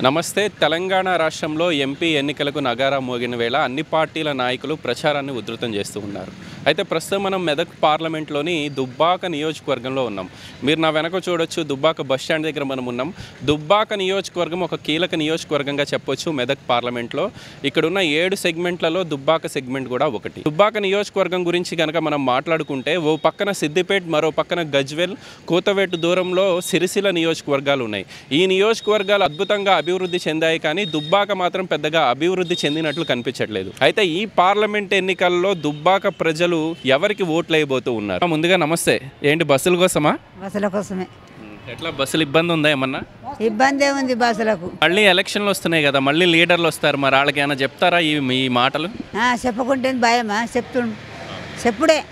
నమస్తే. తెలంగాణ రాష్ట్రంలో ఎంపీ ఎన్నికలకు నగారా మోగిన వేళ అన్ని పార్టీల నాయకులు ప్రచారాన్ని ఉధృతం చేస్తూ ఉన్నారు. అయితే ప్రస్తుతం మనం మెదక్ పార్లమెంట్లోని దుబ్బాక నియోజకవర్గంలో ఉన్నాం. మీరు నా వెనక చూడొచ్చు దుబ్బాక బస్ స్టాండ్ దగ్గర మనం ఉన్నాం. దుబ్బాక నియోజకవర్గం ఒక కీలక నియోజకవర్గంగా చెప్పొచ్చు మెదక్ పార్లమెంట్లో. ఇక్కడున్న ఏడు సెగ్మెంట్లలో దుబ్బాక సెగ్మెంట్ కూడా ఒకటి. దుబ్బాక నియోజకవర్గం గురించి కనుక మనం మాట్లాడుకుంటే ఓ పక్కన సిద్దిపేట్ మరో పక్కన గజ్వెల్ కూతవేటు దూరంలో సిరిసిల నియోజకవర్గాలు ఉన్నాయి. ఈ నియోజకవర్గాలు అద్భుతంగా అభివృద్ధి చెందాయి కానీ దుబ్బాక మాత్రం పెద్దగా అభివృద్ధి చెందినట్లు కనిపించట్లేదు. అయితే ఈ పార్లమెంట్ ఎన్నికల్లో దుబ్బాక ప్రజలు ఎవరికి ఓట్లు వేయబోతూ ఉన్నారు? ముందుగా నమస్తే. ఏంటి బస్సుల కోసమా? బస్సుల కోసమే. ఎట్లా? బస్సులు ఇబ్బంది ఉందా ఏమన్నా? ఇబ్బంది ఏముంది బస్సులకు. మళ్ళీ ఎలక్షన్లు వస్తున్నాయి కదా మళ్ళీ లీడర్లు వస్తారు. మరి వాళ్ళకి ఏమైనా చెప్తారా ఈ మీ మాటలు? చెప్పకుంటే భయమా? చెప్తుండు చెప్పుడే.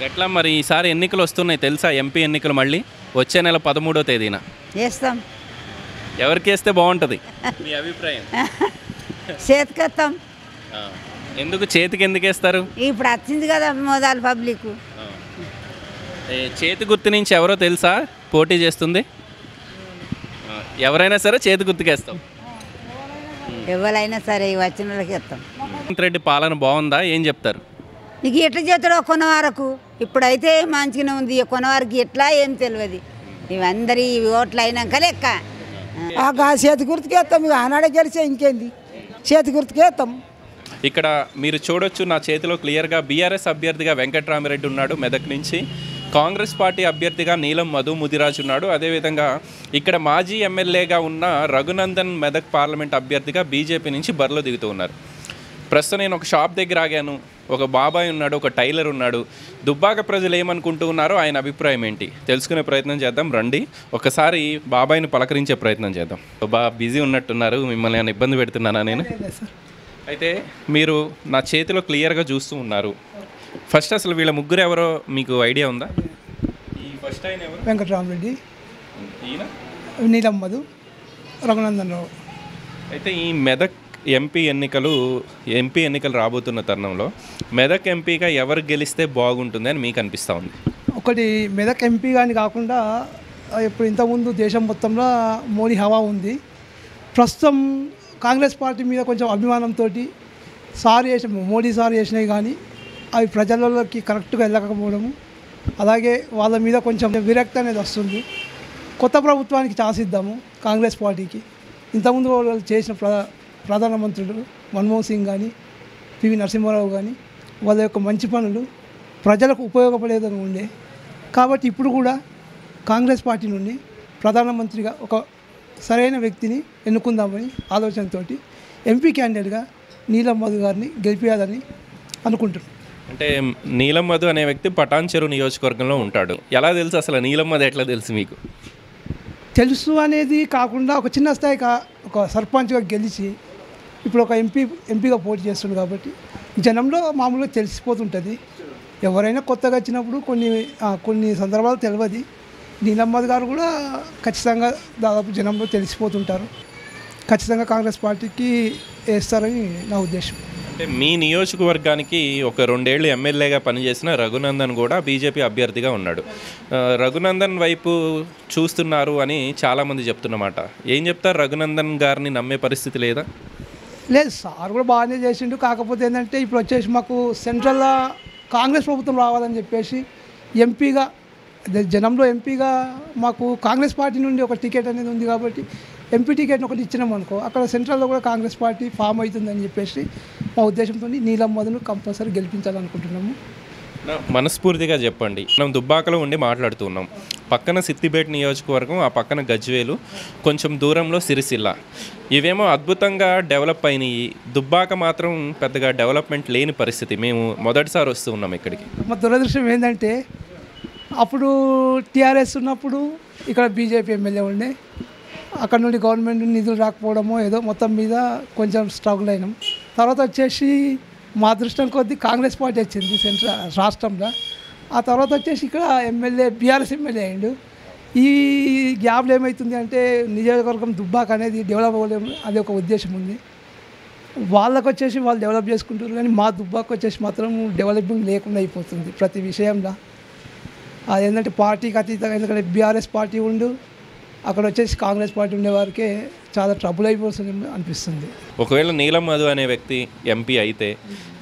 ఎట్లా మరి ఈసారి ఎన్నికలు వస్తున్నాయి తెలుసా? ఎంపీ ఎన్నికలు మళ్ళీ వచ్చే నెల పదమూడో తేదీన. చేస్తాం. ఎవరికి వేస్తే బాగుంటుంది? మీ అభిప్రాయం. చేతికెత్తాం. ఆ. ఎందుకు చేతికి ఎందుకు వేస్తారు? ఇప్పుడు వచ్చింది కదా మోదాలు పబ్లిక్. ఏ, చేతి గుర్తు నుంచి ఎవరో తెలుసా? పోటీ చేస్తుంది? ఎవరైనా సరే చేతి గుర్తుకేస్తాం ఎవరైనా సరే ఇవి వచ్చిన వాళ్ళకి ఇస్తాం రెడ్డి పాలన బాగుందా? ఏం చెప్తారు? నీకు ఎట్లా చేస్తాడో కొన వరకు ఇప్పుడైతే మంచిగానే ఉంది. కొన వరకు ఎట్లా ఏం తెలియదు. ఇవందరి ఇవి ఓట్లు అయినాక లెక్క. ఆ గా- చేతి గుర్తుకే వేస్తాం. ఇక ఆనాడే గెలిచే ఇంకేంది? చేతి గుర్తుకే వేస్తాం. ఇక్కడ మీరు చూడొచ్చు నా చేతిలో క్లియర్గా బీఆర్ఎస్ అభ్యర్థిగా వెంకట్రామిరెడ్డి ఉన్నాడు మెదక్ నుంచి. కాంగ్రెస్ పార్టీ అభ్యర్థిగా నీలం మధు ముదిరాజ్ ఉన్నాడు. అదేవిధంగా ఇక్కడ మాజీ ఎమ్మెల్యేగా ఉన్న రఘునందన్ మెదక్ పార్లమెంట్ అభ్యర్థిగా బీజేపీ నుంచి బరిలో దిగుతూ ఉన్నారు. ప్రస్తుతం నేను ఒక షాప్ దగ్గర ఆగాను. ఒక బాబాయ్ ఉన్నాడు ఒక టైలర్ ఉన్నాడు. దుబ్బాక ప్రజలు ఏమనుకుంటూ ఉన్నారో ఆయన అభిప్రాయం ఏంటి? తెలుసుకునే ప్రయత్నం చేద్దాం రండి. ఒకసారి బాబాయ్ని పలకరించే ప్రయత్నం చేద్దాం. బాగా బిజీ ఉన్నట్టున్నారు. మిమ్మల్ని నేను ఇబ్బంది పెడుతున్నానా నేను? అయితే మీరు నా చేతిలో క్లియర్గా చూస్తూ ఉన్నారు. ఫస్ట్ అసలు వీళ్ళ ముగ్గురు ఎవరో మీకు ఐడియా ఉందా? ఈ ఫస్ట్ ఆయన ఎవరు? వెంకటరామరెడ్డి. ఈయన? నీలమ్మదు రఘునందన్ రావు. అయితే ఈ మెదక్ ఎంపీ ఎన్నికలు ఎంపీ ఎన్నికలు రాబోతున్న తరుణంలో మెదక్ ఎంపీగా ఎవరు గెలిస్తే బాగుంటుంది అని మీకు అనిపిస్తూ ఉంది? ఒకటి మెదక్ ఎంపీ కానీ కాకుండా ఇప్పుడు ఇంతకుముందు దేశం మొత్తంలో మోడీ హవా ఉంది. ప్రస్తుతం కాంగ్రెస్ పార్టీ మీద కొంచెం అభిమానంతో సార్ చేసిన మోడీ సార్ చేసినవి కానీ అవి ప్రజలలోకి కరెక్ట్గా వెళ్ళకపోవడము అలాగే వాళ్ళ మీద కొంచెం విరక్తి అనేది వస్తుంది. కొత్త ప్రభుత్వానికి చాసిద్దాము కాంగ్రెస్ పార్టీకి. ఇంతకుముందు వాళ్ళు చేసిన ప్ర ప్రధానమంత్రులు మన్మోహన్ సింగ్ కానీ పివి నరసింహారావు కానీ వాళ్ళ యొక్క మంచి పనులు ప్రజలకు ఉపయోగపడేదని ఉండే. కాబట్టి ఇప్పుడు కూడా కాంగ్రెస్ పార్టీ నుండి ప్రధానమంత్రిగా ఒక సరైన వ్యక్తిని ఎన్నుకుందామని ఆలోచనతోటి ఎంపీ క్యాండిడేట్గా నీలం మధు గారిని గెలిపించాలని అనుకుంటున్నాను అంటే నీలం మధు అనే వ్యక్తి పటాన్ చెరువు నియోజకవర్గంలో ఉంటాడు. ఎలా తెలుసు అసలు నీలం మధు ఎట్లా తెలుసు మీకు? తెలుసు అనేది కాకుండా ఒక చిన్న స్థాయి ఒక సర్పంచ్గా గెలిచి ఇప్పుడు ఒక ఎంపీ ఎంపీగా పోటీ చేస్తుంది కాబట్టి జనంలో మామూలుగా తెలిసిపోతుంటుంది. ఎవరైనా కొత్తగా వచ్చినప్పుడు కొన్ని కొన్ని సందర్భాలు తెలియదు నీలమ్మద్ గారు కూడా ఖచ్చితంగా దాదాపు జనంలో తెలిసిపోతుంటారు. ఖచ్చితంగా కాంగ్రెస్ పార్టీకి వేస్తారని నా ఉద్దేశం. అంటే మీ నియోజకవర్గానికి ఒక రెండేళ్ళు ఎమ్మెల్యేగా పనిచేసిన రఘునందన్ కూడా బీజేపీ అభ్యర్థిగా ఉన్నాడు. రఘునందన్ వైపు చూస్తున్నారు అని చాలామంది చెప్తున్నమాట. ఏం చెప్తారు రఘునందన్ గారిని నమ్మే పరిస్థితి లేదా? లేదు సార్ కూడా బాగానే చేసిండు. కాకపోతే ఏంటంటే ఇప్పుడు వచ్చేసి మాకు సెంట్రల్లో కాంగ్రెస్ ప్రభుత్వం రావాలని చెప్పేసి ఎంపీగా జనంలో ఎంపీగా మాకు కాంగ్రెస్ పార్టీ నుండి ఒక టికెట్ అనేది ఉంది కాబట్టి ఎంపీ టికెట్ ఒకటి ఇచ్చినాం అనుకో అక్కడ సెంట్రల్లో కూడా కాంగ్రెస్ పార్టీ ఫామ్ అవుతుందని చెప్పేసి మా ఉద్దేశంతో నీలం మధును కంపల్సరీ గెలిపించాలనుకుంటున్నాము. మనస్ఫూర్తిగా చెప్పండి. మనం దుబ్బాకలో ఉండి మాట్లాడుతున్నాం పక్కన సిద్దిపేట నియోజకవర్గం ఆ పక్కన గజ్వేలు కొంచెం దూరంలో సిరిసిల్ల. ఇవేమో అద్భుతంగా డెవలప్ అయినాయి. దుబ్బాక మాత్రం పెద్దగా డెవలప్మెంట్ లేని పరిస్థితి. మేము మొదటిసారి వస్తూ ఉన్నాం ఇక్కడికి. మా దురదృష్టం ఏంటంటే అప్పుడు టీఆర్ఎస్ ఉన్నప్పుడు ఇక్కడ బీజేపీ ఎమ్మెల్యే ఉండే. అక్కడ నుండి గవర్నమెంట్ నిధులు రాకపోవడమో ఏదో మొత్తం మీద కొంచెం స్ట్రగుల్ అయినాం. తర్వాత వచ్చేసి మా అదృష్టం కొద్దీ కాంగ్రెస్ పార్టీ వచ్చింది సెంట్రల్ రాష్ట్రంలో. ఆ తర్వాత వచ్చేసి ఇక్కడ ఎమ్మెల్యే బీఆర్ఎస్ ఎమ్మెల్యే అయ్యిండు. ఈ గ్యాప్లో ఏమవుతుంది అంటే నియోజకవర్గం దుబ్బాక అనేది డెవలప్ అవ్వడం అది ఒక ఉద్దేశం ఉంది. వాళ్ళకు వచ్చేసి వాళ్ళు డెవలప్ చేసుకుంటారు కానీ మా దుబ్బాకు వచ్చేసి మాత్రం డెవలపింగ్ లేకుండా అయిపోతుంది ప్రతి విషయంలో. అదేంటంటే పార్టీకి అతీతంగా ఎందుకంటే బీఆర్ఎస్ పార్టీ ఉండు అక్కడ వచ్చేసి కాంగ్రెస్ పార్టీ ఉండేవారికే చాలా ట్రబుల్ అయిపోతుంది అనిపిస్తుంది. ఒకవేళ నీలం మధు అనే వ్యక్తి ఎంపీ అయితే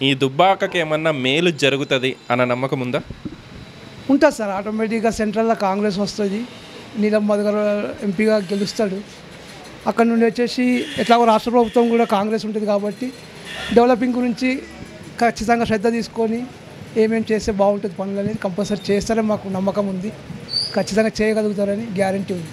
ఈ దుబ్బాకకి ఏమన్నా మేలు జరుగుతుంది అన్న నమ్మకం ఉందా? ఉంటుంది సార్ ఆటోమేటిక్గా సెంట్రల్లో కాంగ్రెస్ వస్తుంది నీలం మధు గారు ఎంపీగా గెలుస్తాడు. అక్కడ నుండి వచ్చేసి ఎట్లాగో రాష్ట్ర ప్రభుత్వం కూడా కాంగ్రెస్ ఉంటుంది కాబట్టి డెవలపింగ్ గురించి ఖచ్చితంగా శ్రద్ధ తీసుకొని ఏమేమి చేస్తే బాగుంటుంది పనులు అనేది కంపల్సరీ చేస్తారని మాకు నమ్మకం ఉంది. ఖచ్చితంగా చేయగలుగుతారని గ్యారంటీ ఉంది.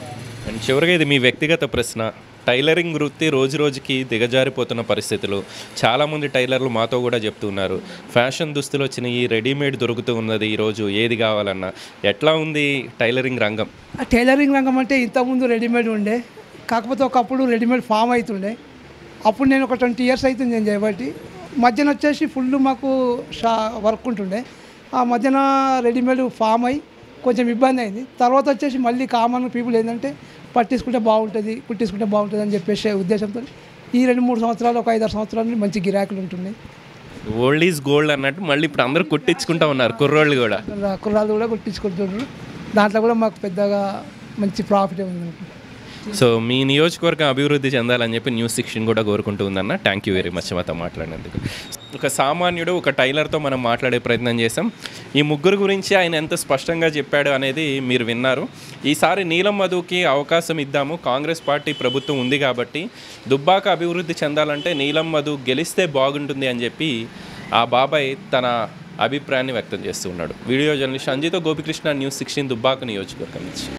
అండ్ చివరిగా ఇది మీ వ్యక్తిగత ప్రశ్న. టైలరింగ్ వృత్తి రోజు రోజుకి దిగజారిపోతున్న పరిస్థితులు. చాలామంది టైలర్లు మాతో కూడా చెప్తున్నారు ఫ్యాషన్ దుస్తులు వచ్చిన ఈ రెడీమేడ్ దొరుకుతూ ఉన్నది ఈరోజు. ఏది కావాలన్నా ఎట్లా ఉంది టైలరింగ్ రంగం? ఆ టైలరింగ్ రంగం అంటే ఇంతకుముందు రెడీమేడ్ ఉండే. కాకపోతే ఒకప్పుడు రెడీమేడ్ ఫామ్ అవుతుండే. అప్పుడు నేను ఒక ట్వంటీ ఇయర్స్ అవుతుంది నేను చేయబట్టి. మధ్యన వచ్చేసి ఫుల్ మాకు షా వర్క్ ఉంటుండే. ఆ మధ్యన రెడీమేడ్ ఫామ్ అయ్యి కొంచెం ఇబ్బంది అయింది. తర్వాత వచ్చేసి మళ్ళీ కామన్ పీపుల్ ఏంటంటే పట్టించుకుంటే బాగుంటుంది కుట్టించుకుంటే బాగుంటుంది అని చెప్పేసి ఉద్దేశంతో ఈ రెండు మూడు సంవత్సరాలు ఒక ఐదారు సంవత్సరాల నుండి మంచి గిరాకులు ఉంటున్నాయి ఓల్డ్ ఈజ్ గోల్డ్ అన్నట్టు మళ్ళీ ఇప్పుడు అందరూ కుట్టించుకుంటా ఉన్నారు కుర్రోళ్ళు కూడా. కుర్రా- కుర్రాళ్ళు కూడా కుట్టించుకుంటున్నారు దాంట్లో కూడా మాకు పెద్దగా మంచి ప్రాఫిట్ ఉంది సో మీ నియోజకవర్గం అభివృద్ధి చెందాలని చెప్పి న్యూస్ సిక్షన్ కూడా కోరుకుంటూ ఉందన్న. థ్యాంక్ యూ వెరీ మచ్ మాతో మాట్లాడినందుకు. ఒక సామాన్యుడు ఒక టైలర్తో మనం మాట్లాడే ప్రయత్నం చేసాం ఈ ముగ్గురు గురించి ఆయన ఎంత స్పష్టంగా చెప్పాడు అనేది మీరు విన్నారు. ఈసారి నీలం మధుకి అవకాశం ఇద్దాము. కాంగ్రెస్ పార్టీ ప్రభుత్వం ఉంది కాబట్టి దుబ్బాక అభివృద్ధి చెందాలంటే నీలం మధు గెలిస్తే బాగుంటుంది అని చెప్పి ఆ బాబాయ్ తన అభిప్రాయాన్ని వ్యక్తం చేస్తూ ఉన్నాడు. వీడియో జర్నలిస్ట్ అంజితో గోపికృష్ణ న్యూస్ సిక్స్టీన్ దుబ్బాక నియోజకవర్గం నుంచి.